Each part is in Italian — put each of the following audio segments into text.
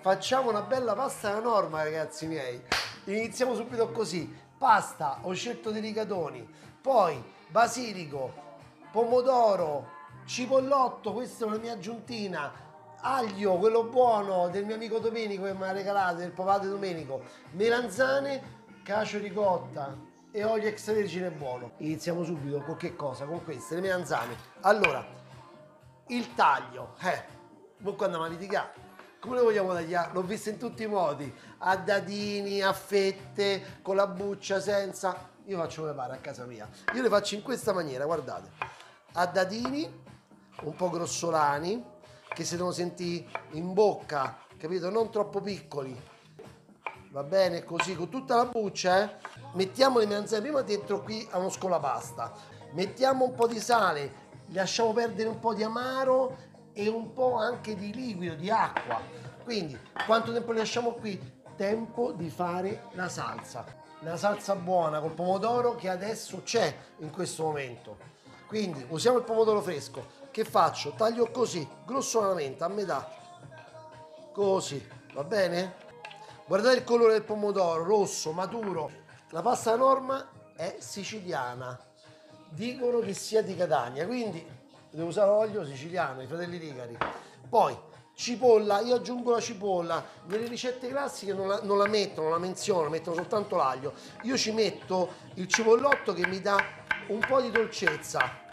facciamo una bella pasta alla norma, ragazzi miei. Iniziamo subito così. Pasta, ho scelto dei rigatoni, poi basilico, pomodoro, cipollotto, questa è una mia aggiuntina, aglio, quello buono del mio amico Domenico che mi ha regalato, del papà di Domenico, melanzane, cacio ricotta e olio extravergine buono. Iniziamo subito con che cosa? Con queste, le melanzane. Allora, il taglio, eh, voi quando andiamo a litigare, come le vogliamo tagliare? L'ho visto in tutti i modi, a dadini, a fette, con la buccia, senza. Io faccio come pare a casa mia. Io le faccio in questa maniera, guardate. A dadini, un po' grossolani, che si devono sentire in bocca, capito? Non troppo piccoli. Va bene, così, con tutta la buccia, eh? Mettiamo le melanzane prima dentro qui a uno scolapasta. Mettiamo un po' di sale, lasciamo perdere un po' di amaro e un po' anche di liquido, di acqua. Quindi, quanto tempo lasciamo qui? Tempo di fare la salsa. La salsa buona col pomodoro che adesso c'è in questo momento. Quindi usiamo il pomodoro fresco. Che faccio? Taglio così, grossolanamente, a metà. Così, va bene? Guardate il colore del pomodoro, rosso, maturo. La pasta norma è siciliana. Dicono che sia di Catania, quindi devo usare l'olio siciliano, i fratelli Rigari. Poi cipolla, io aggiungo la cipolla, nelle ricette classiche non la, non la mettono, non la menzionano, mettono soltanto l'aglio. Io ci metto il cipollotto che mi dà un po' di dolcezza.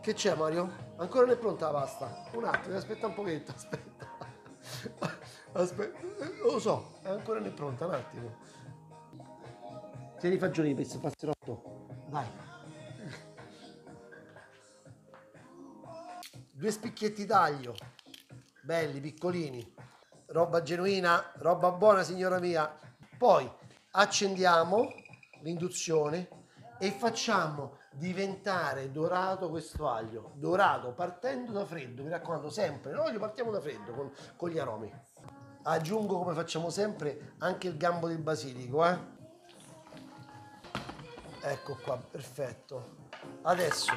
Che c'è Mario? Ancora non è pronta la pasta? Un attimo, aspetta un pochetto, aspetta. Aspetta, lo so, ancora non è pronta, un attimo. Tieni i fagioli di passerotto. Dai. Due spicchietti d'aglio, belli, piccolini. Roba genuina, roba buona, signora mia. Poi accendiamo l'induzione e facciamo diventare dorato questo aglio. Dorato partendo da freddo, mi raccomando sempre. L'olio partiamo da freddo con, con gli aromi. Aggiungo come facciamo sempre anche il gambo del basilico, eh? Ecco qua, perfetto. Adesso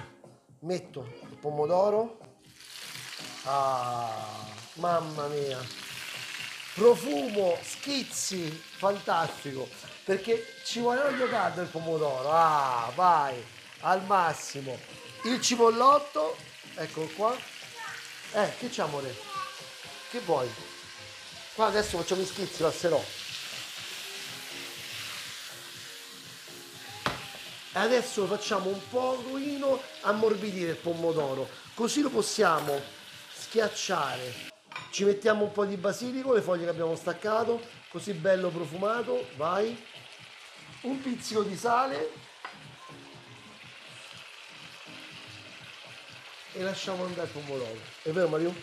metto il pomodoro. Ah, mamma mia. Profumo, schizzi, fantastico. Perché ci vuole olio caldo il pomodoro. Ah, vai, al massimo. Il cipollotto, eccolo qua. Eh, che c'è amore? Che vuoi? Qua adesso facciamo gli schizzi, passerò. E adesso facciamo un pochino ammorbidire il pomodoro, così lo possiamo schiacciare. Ci mettiamo un po' di basilico, le foglie che abbiamo staccato, così bello profumato, vai. Un pizzico di sale. E lasciamo andare il pomodoro. È vero Mario?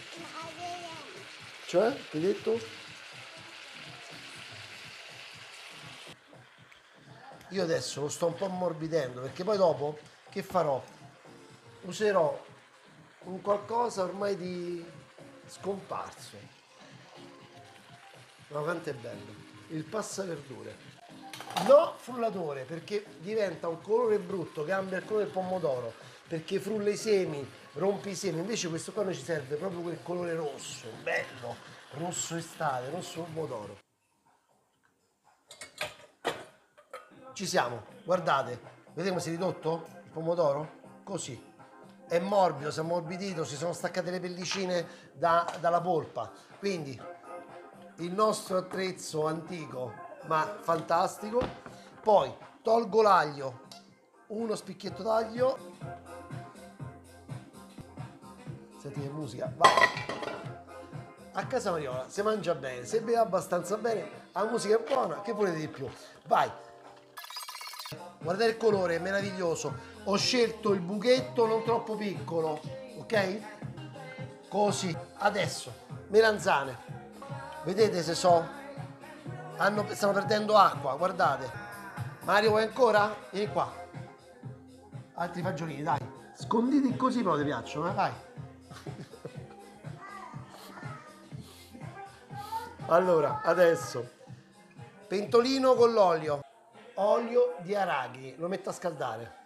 Cioè, che hai detto? Io adesso lo sto un po' ammorbidendo perché poi dopo che farò? Userò un qualcosa ormai di scomparso. Ma quanto è bello! Il passaverdure. No frullatore perché diventa un colore brutto, cambia il colore del pomodoro perché frulla i semi, rompi i semi. Invece questo qua ci serve proprio quel colore rosso, bello, rosso estate, rosso pomodoro. Ci siamo, guardate, vedete come si è ridotto il pomodoro? Così. È morbido, si è ammorbidito, si sono staccate le pellicine da- dalla polpa. Quindi il nostro attrezzo antico, ma fantastico. Poi tolgo l'aglio, uno spicchietto d'aglio. Senti che musica, vai. A casa Mariola si mangia bene, si beve abbastanza bene, la musica è buona, che volete di più? Vai, Guardate il colore, è meraviglioso. Ho scelto il buchetto non troppo piccolo, ok? Così. Adesso, melanzane. Vedete se so? Hanno- stanno perdendo acqua, guardate. Mario vuoi ancora? Vieni qua. Altri fagiolini, dai. Sconditi così però ti piacciono, eh? Vai. Allora, adesso pentolino con l'olio, olio di arachidi, lo metto a scaldare.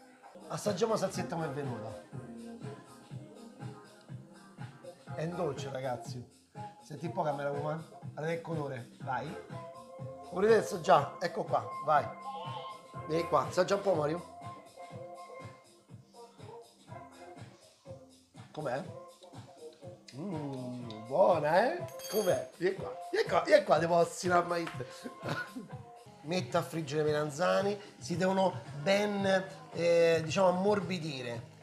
Assaggiamo la salsetta come è venuta. È dolce, ragazzi. Senti un po' camera woman. Guarda il colore. Vai. Volete già? Ecco qua. Vai. Vieni qua. Assaggia un po' Mario. Com'è? Mmm, buona, eh? Com'è? Vieni qua. Vieni qua, vieni qua, devo ossinare mai. Metto a friggere le melanzane. Si devono ben, eh, diciamo, ammorbidire.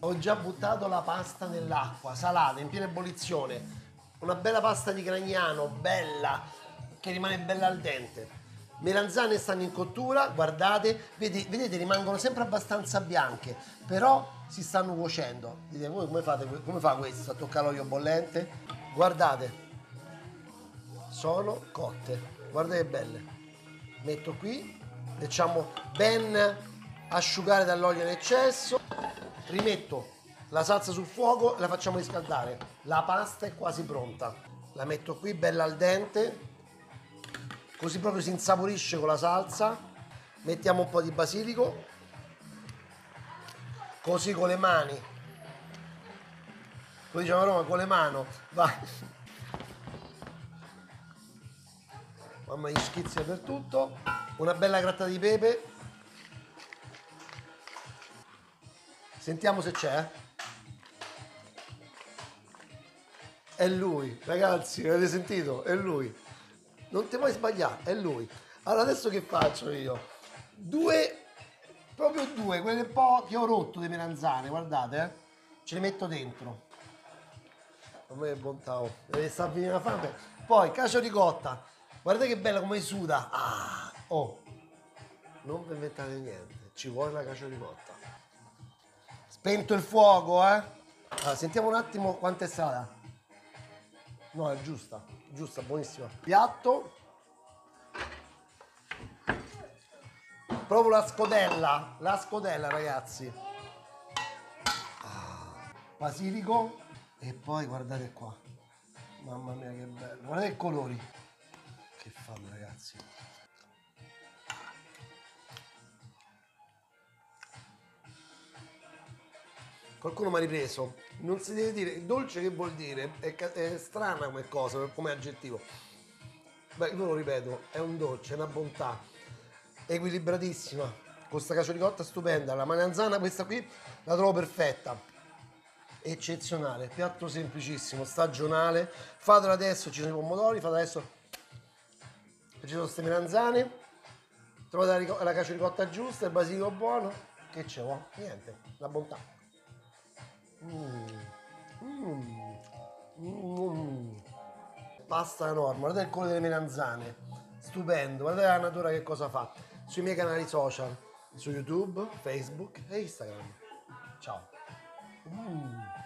Ho già buttato la pasta nell'acqua, salata, in piena ebollizione. Una bella pasta di Gragnano, bella, che rimane bella al dente. Melanzane stanno in cottura, guardate, vedete, vedete rimangono sempre abbastanza bianche, però si stanno cuocendo. Dite voi come fate, come fa questo a toccare l'olio bollente? Guardate, sono cotte, guardate che belle. Metto qui, lasciamo ben asciugare dall'olio in eccesso, rimetto la salsa sul fuoco la facciamo riscaldare. La pasta è quasi pronta. La metto qui bella al dente, così proprio si insaporisce con la salsa. Mettiamo un po' di basilico, così con le mani. Come diciamo Roma, con le mani. Vai. Mamma gli schizzi dappertutto. Una bella gratta di pepe. Sentiamo se c'è. È lui, ragazzi, avete sentito? È lui. Non ti puoi sbagliare, è lui. Allora adesso che faccio io? Due, proprio due, quelle un po' che ho rotto di melanzane, guardate, eh. Ce le metto dentro. A me è bontà, oh. Deve star venendo la fame. Poi, cacio ricotta. Guardate che bella come suda. Ah, oh. Non vi inventate niente, ci vuole la cacio ricotta. Spento il fuoco, eh. Allora, sentiamo un attimo quanto è salata. No, è giusta, giusta, buonissima. Piatto. Proprio la scodella, la scodella ragazzi. Ah, basilico e poi guardate qua. Mamma mia che bello. Guardate i colori. Che fanno ragazzi. Qualcuno mi ha ripreso. Non si deve dire dolce che vuol dire? È, è strana come cosa, come aggettivo. Beh, io lo ripeto, è un dolce, è una bontà. Equilibratissima. Questa cacio ricotta stupenda. La melanzana, questa qui, la trovo perfetta. Eccezionale. Piatto semplicissimo, stagionale. Fatelo adesso, ci sono i pomodori, fatelo adesso. Ci sono queste melanzane. Trovate la, la cacio ricotta giusta, il basilico buono. Che c'è? Oh? Niente, la bontà. Mm. Mm. Mm. Pasta enorme, guardate il colore delle melanzane, stupendo, guardate la natura che cosa fa. Sui miei canali social, su YouTube, Facebook e Instagram. Ciao. Mm. Mm.